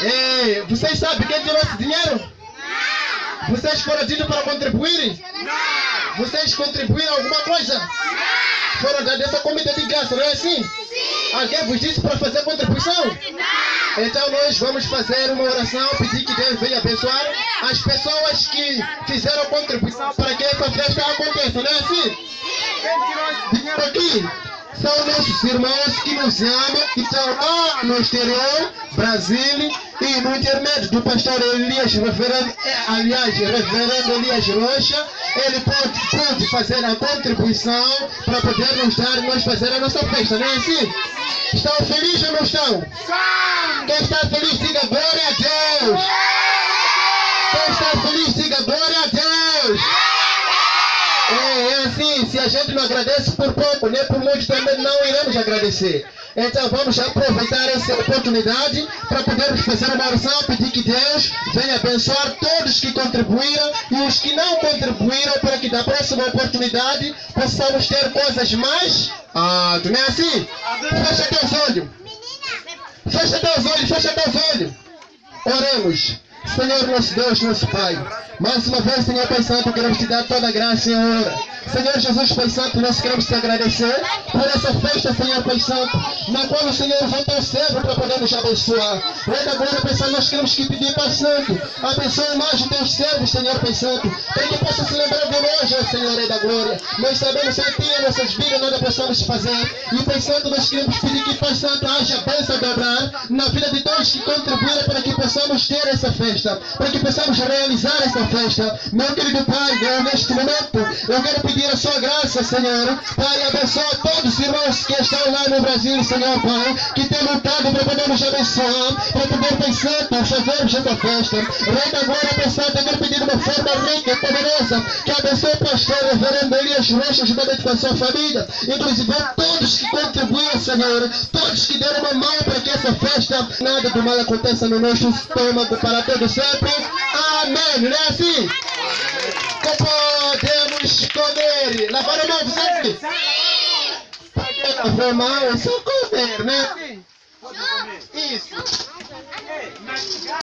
É, vocês sabem quem tirou esse dinheiro? Não. Vocês foram dito para contribuir? Não. Vocês contribuíram alguma coisa? Não. Foram dar dessa comida de graça, não é assim? Sim. Alguém vos disse para fazer contribuição? Não. Então nós vamos fazer uma oração, pedir que Deus venha abençoar as pessoas que fizeram contribuição para que essa festa aconteça, não é assim? Sim. Aqui são nossos irmãos que nos amam, que estão lá no exterior, Brasil, e no intermédio do pastor Elias, reverendo, aliás, reverendo Elias Rocha, ele pode, pode fazer a contribuição para poder nos dar, nós fazer a nossa festa, não é assim? Estão felizes ou não estão? Quem está feliz, diga glória a Deus! Quem está feliz, diga glória a Deus! É, assim, se a gente não agradece por pouco, nem por muito também não iremos agradecer. Então vamos aproveitar essa oportunidade para podermos fazer uma oração, pedir que Deus venha abençoar todos que contribuíram e os que não contribuíram para que na próxima oportunidade possamos ter coisas mais. Ah, não é assim? Fecha teus olhos. Fecha teus olhos, fecha teus olhos. Oremos. Senhor nosso Deus, nosso Pai. Mais uma vez, Senhor Pai Santo, queremos te dar toda a graça honra. Senhor Jesus Pai Santo, nós queremos te agradecer por essa festa, Senhor Pai Santo, na qual o Senhor usou teu servo para poder nos abençoar. Rei da glória, Pai Santo, nós queremos que pedir, Pai Santo, abençoe mais os teus servos, Senhor Pai Santo, para que possa se lembrar de nós, Senhor Rei da glória. Nós sabemos que ti em nossas vidas nada possamos fazer. E, Pai Santo, nós queremos pedir que, Pai Santo, haja bênção dobrar na vida de todos que contribuíram para que possamos ter essa festa, para que possamos realizar essa festa. Meu querido Pai, neste momento, eu quero pedir a sua graça, Senhor. Pai, abençoa todos os irmãos que estão lá no Brasil, Senhor Pai, que têm lutado para poder nos abençoar, para poder, Pai Santo, fazermos essa festa. Rei da glória, Santo, eu quero pedir uma forma rica e poderosa que o pastor, reverendo Elias Rocha, juntamente com a sua família, inclusive todos que contribuíram, Senhor, todos que deram uma mão para que essa festa, nada do mal aconteça no nosso estômago para todo sempre. Amém. Não é assim? Podemos comer. Lavar a mão, você? Lavar a mão é só comer, né? Isso.